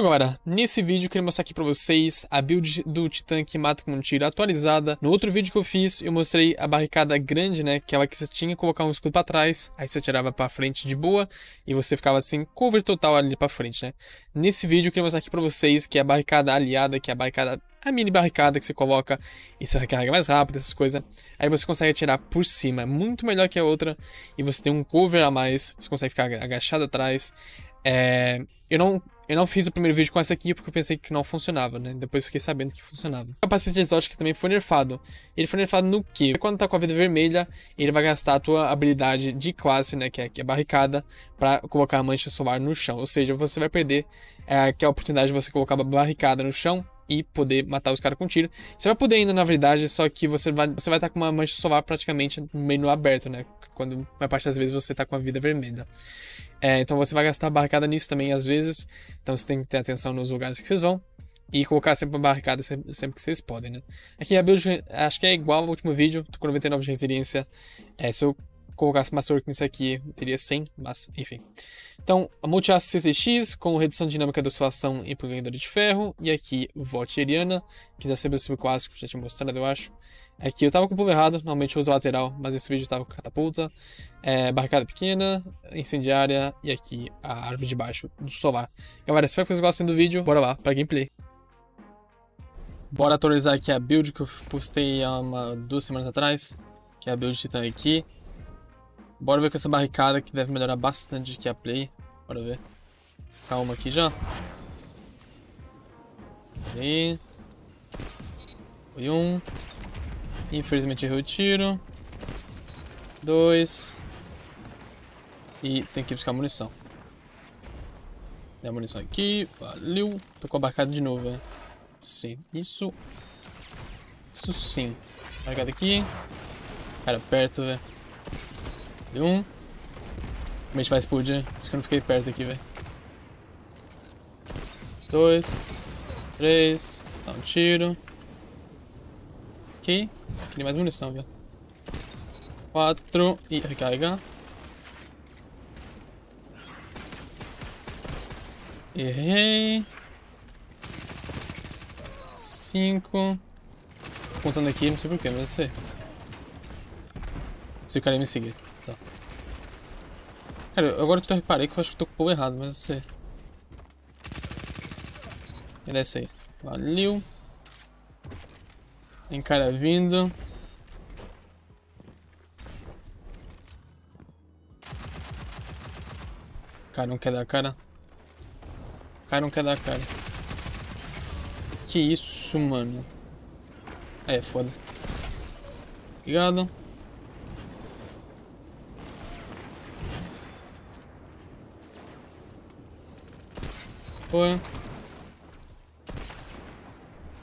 Agora, nesse vídeo eu queria mostrar aqui pra vocês a build do Titã que mata com um tiro atualizada. No outro vídeo que eu fiz, eu mostrei a barricada grande, né, aquela que você tinha que colocar um escudo pra trás, aí você tirava pra frente de boa, e você ficava assim, cover total ali pra frente, né. Nesse vídeo eu queria mostrar aqui pra vocês que é a barricada aliada, que é a barricada, a mini barricada que você coloca e você recarrega mais rápido, essas coisas. Aí você consegue atirar por cima, é muito melhor que a outra, e você tem um cover a mais, você consegue ficar agachado atrás. É, eu não eu não fiz o primeiro vídeo com essa aqui porque eu pensei que não funcionava, né? Depois fiquei sabendo que funcionava. O capacete exótico também foi nerfado. Ele foi nerfado no quê? Quando tá com a vida vermelha, ele vai gastar a tua habilidade de classe, né? Que é, que é barricada, pra colocar a mancha solar no chão. Ou seja, você vai perder é, a oportunidade de você colocar a barricada no chão e poder matar os caras com tiro. Você vai poder ainda, na verdade, só que você vai você vai estar tá com uma mancha solar praticamente no menu aberto, né? Quando a parte das vezes você tá com a vida vermelha. É, então você vai gastar barricada nisso também às vezes. Então você tem que ter atenção nos lugares que vocês vão. E colocar sempre uma barricada sempre, sempre que vocês podem, né? Aqui a build acho que é igual ao último vídeo. Tô com 99 de resiliência. É, se eu colocasse Master nisso aqui, teria 100, mas enfim. Então, a multi-aço CCX com redução dinâmica da oscilação e ganhador de ferro. E aqui, vote Eriana, quiser saber o clássico, já tinha mostrado, eu acho. Aqui eu tava com o pulo errado, normalmente eu uso lateral, mas esse vídeo tava com catapulta. É, barricada pequena, incendiária e aqui a árvore de baixo do solar. Galera, espero que vocês gostem do vídeo, bora lá pra gameplay. Bora atualizar aqui a build que eu postei há uma, duas semanas atrás, que é a build Titan aqui. Bora ver com essa barricada que deve melhorar bastante aqui a play. Bora ver. Calma aqui já. Aí. Foi um. Infelizmente errei o tiro. Dois. E tem que buscar munição. Tem a munição aqui. Valeu. Tô com a barricada de novo, velho. Sim. Isso. Isso sim. Barricada aqui. Cara, perto, velho. Deu um. A gente vai explodir. Acho que eu não fiquei perto aqui, velho. Dois. Três. Dá um tiro. Ok. Queria mais munição, velho. Quatro. E recarregar. Errei. Cinco. Contando aqui, não sei porquê, mas eu sei. Se o cara me seguir. Cara, agora que eu reparei que eu acho que tô com o povo errado, mas eu sei. E desce aí. Valeu. Tem cara vindo. Cara, não quer dar cara. Cara, não quer dar cara. Que isso, mano. É, foda. Obrigado. Foi.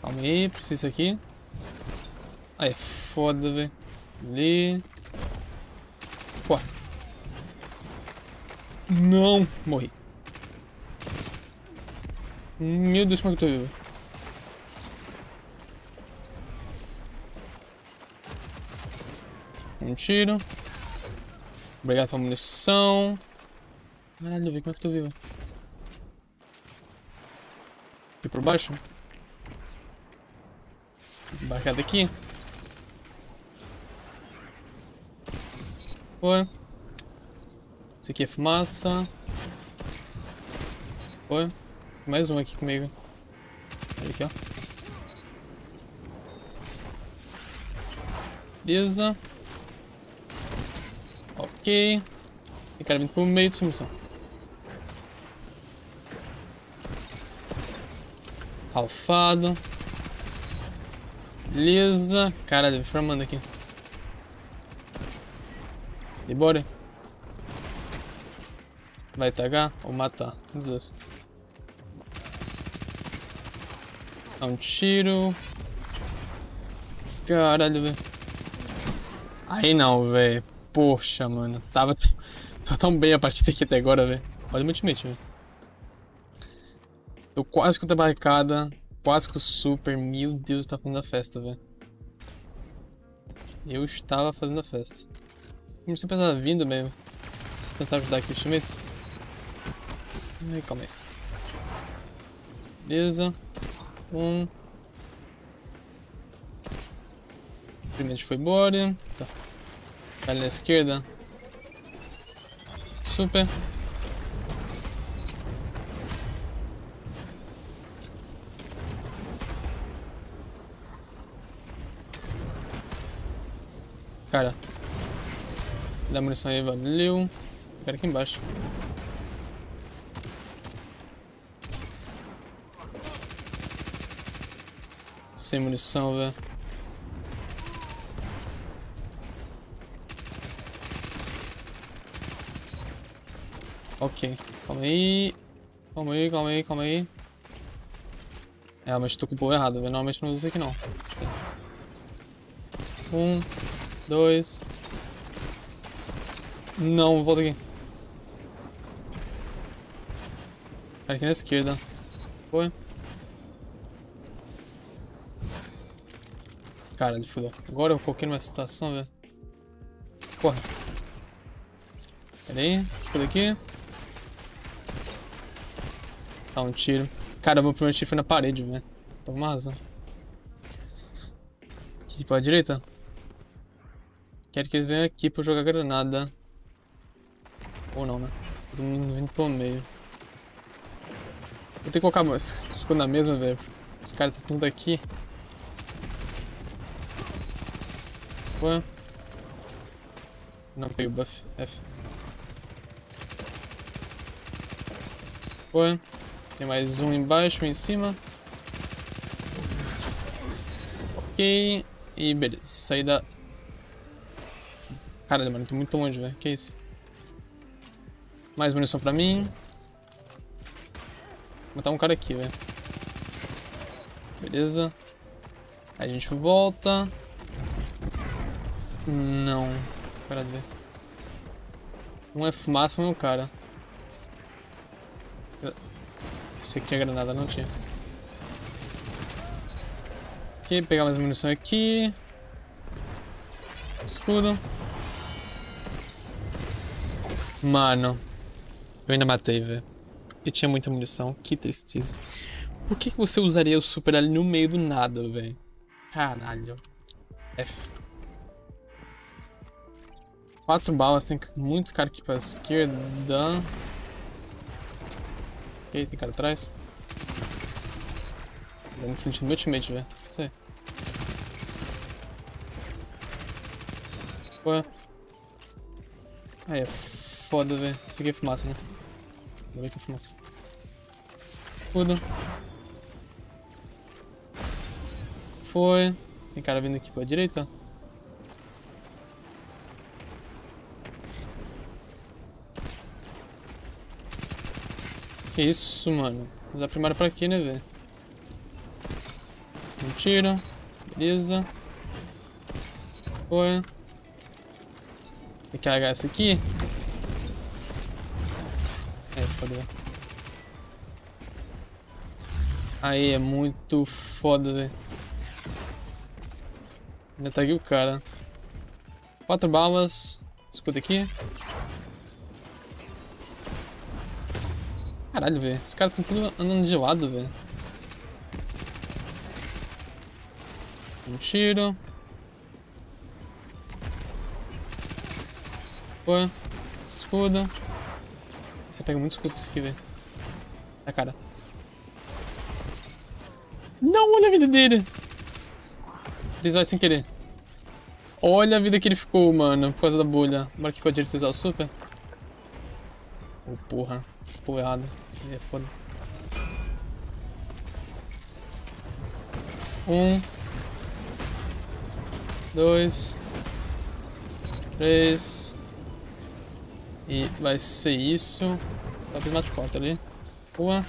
Calma aí, preciso aqui. Aí, foda, velho. Ali. Pô. Não, morri. Meu Deus, como é que eu tô vivo? Um tiro. Obrigado pela munição. Caralho, velho, como é que eu tô vivo? Aqui por baixo. Barricada aqui. Foi. Esse aqui é fumaça. Foi. Mais um aqui comigo. Olha aqui, ó. Beleza. Ok. Tem cara vindo pro meio da submissão. Alfado. Beleza. Cara, deve formando aqui. E bora. Vai tagar ou matar? Um dos dois. Dá um tiro. Caralho, velho. Aí não, velho. Poxa, mano. Tava, tava tão bem a partida aqui até agora, velho. Olha o ultimate, velho. Tô quase com a barricada. Quase com o super. Meu Deus, tá fazendo a festa, velho. Eu estava fazendo a festa. Como sempre tava vindo mesmo. Preciso tentar ajudar aqui os teammates. Ai, calma aí. Beleza. Um. Primeiro foi embora. Tá. Ali na esquerda. Super. Cara. Dá munição aí, valeu. Quero aqui embaixo. Sem munição, velho. Ok, calma aí. Calma aí, calma aí, calma aí. É, realmente tô com o povo errado, velho. Normalmente não uso isso aqui não. Um, dois. Não, volta aqui. Aqui na esquerda. Foi. Cara, ele fudeu. Agora eu coloquei numa situação, velho. Corre. Pera aí, escuta aqui. Dá um tiro. Cara, meu primeiro tiro foi na parede, velho. Tô uma razão. Aqui pra direita. Quero que eles venham aqui pra jogar granada. Ou não, né? Todo mundo vindo pro meio. Vou ter que colocar mais escudo na mesma, velho. Os caras estão tudo aqui. Ué. Não peguei o buff. F. Ué. Tem mais um embaixo, um em cima. Ok. E beleza. Saída. Caralho, mano, tô muito longe, velho. Que isso? Mais munição pra mim. Vou matar um cara aqui, velho. Beleza. Aí a gente volta. Não. Para ver. Um é fumaça, um é o cara. Esse aqui tinha granada, não tinha. Aqui, pegar mais munição aqui. Escudo. Mano. Eu ainda matei, velho. E tinha muita munição. Que tristeza. Por que, que você usaria o super ali no meio do nada, velho? Caralho. F. Quatro balas, tem muito cara aqui pra esquerda. Ok, tem cara atrás. Vamos frente no meu teammate, velho. Isso aí. Ué. Aí é foda, velho. Isso aqui é fumaça, né? Ainda bem que é fumaça. Foi. Tem cara vindo aqui pra direita. Que isso, mano. Vou dar primeiro pra aqui, né, velho? Um tiro. Beleza. Foi. Tem que carregar essa aqui. Foda. Aí, é muito foda, velho. Ainda tá aqui o cara. Quatro balas. Escuta aqui. Caralho, velho. Os caras estão tudo andando de lado, velho. Um tiro. Pô. Escudo. Você pega muito escudo isso aqui, velho. Na cara. Não, olha a vida dele. Desvai sem querer. Olha a vida que ele ficou, mano, por causa da bolha. Bora aqui com a direita o super. Oh, porra. Pô, errado. É foda. Um. Dois. Três. E vai ser isso. Talvez mate quatro ali. Boa.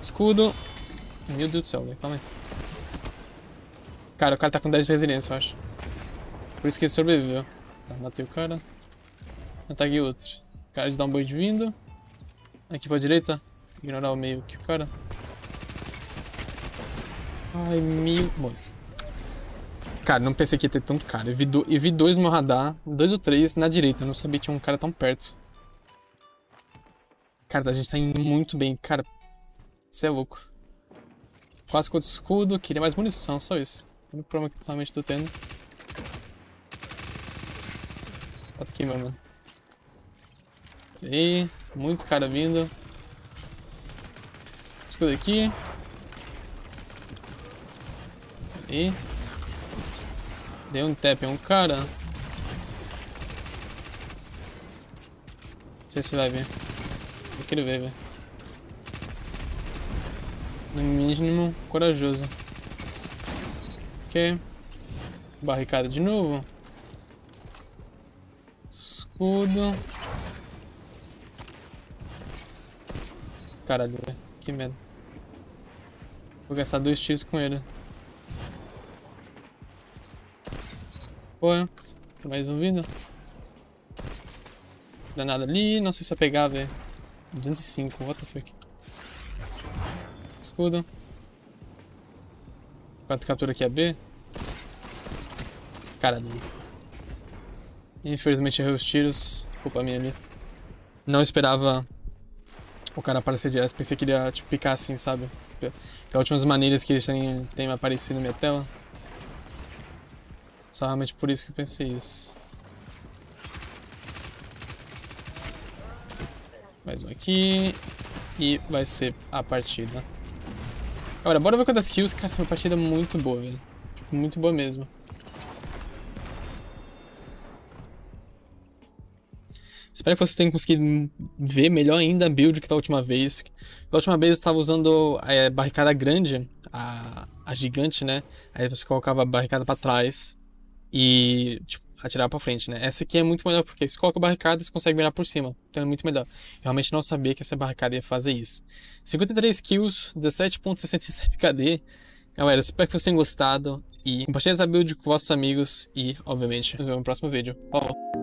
Escudo. Meu Deus do céu, velho. Calma aí. Cara, o cara tá com 10 de resiliência, eu acho. Por isso que ele sobreviveu. Tá, matei o cara. Ataquei outro. O cara de dar um boi de vindo. Aqui pra direita. Ignorar o meio que o cara. Ai, mil. Bom. Cara, não pensei que ia ter tanto cara. Eu vi, do... eu vi dois no meu radar, dois ou três na direita. Eu não sabia que tinha um cara tão perto. Cara, a gente tá indo muito bem. Cara, você é louco. Quase contra escudo, queria mais munição, só isso. O único problema que realmente tô tendo. Bota aqui, meu mano. Aí, muito cara vindo. Escudo aqui. Aí. Dei um tap em um cara. Não sei se vai ver. Eu quero ver, velho. No mínimo, corajoso. Ok. Barricada de novo. Escudo. Caralho, velho. Que medo. Vou gastar dois tiros com ele. Pô, tem mais um vindo. Danada ali, não sei se eu pegar, velho. 205, what the fuck. Escudo. Quanto captura aqui a B? Caralho. Infelizmente errei os tiros. Culpa minha ali. Não esperava o cara aparecer direto. Pensei que ele ia tipo, picar assim, sabe? Pelas últimas maneiras que eles têm, têm aparecido na minha tela. Só realmente por isso que eu pensei isso. Mais um aqui. E vai ser a partida. Agora, bora ver quantas kills. Cara, foi uma partida muito boa, velho. Tipo, muito boa mesmo. Espero que vocês tenham conseguido ver melhor ainda a build que da última vez. Da última vez eu estava usando a é, barricada grande, a, a gigante, né? Aí você colocava a barricada para trás e tipo, atirar para frente, né? Essa aqui é muito melhor porque você coloca barricada você consegue mirar por cima. Então é muito melhor. Eu realmente não sabia que essa barricada ia fazer isso. 53 kills, 17.67 KD. Galera, espero que vocês tenham gostado e compartilhe essa build com vossos amigos e, obviamente, nos vemos no próximo vídeo. Falou!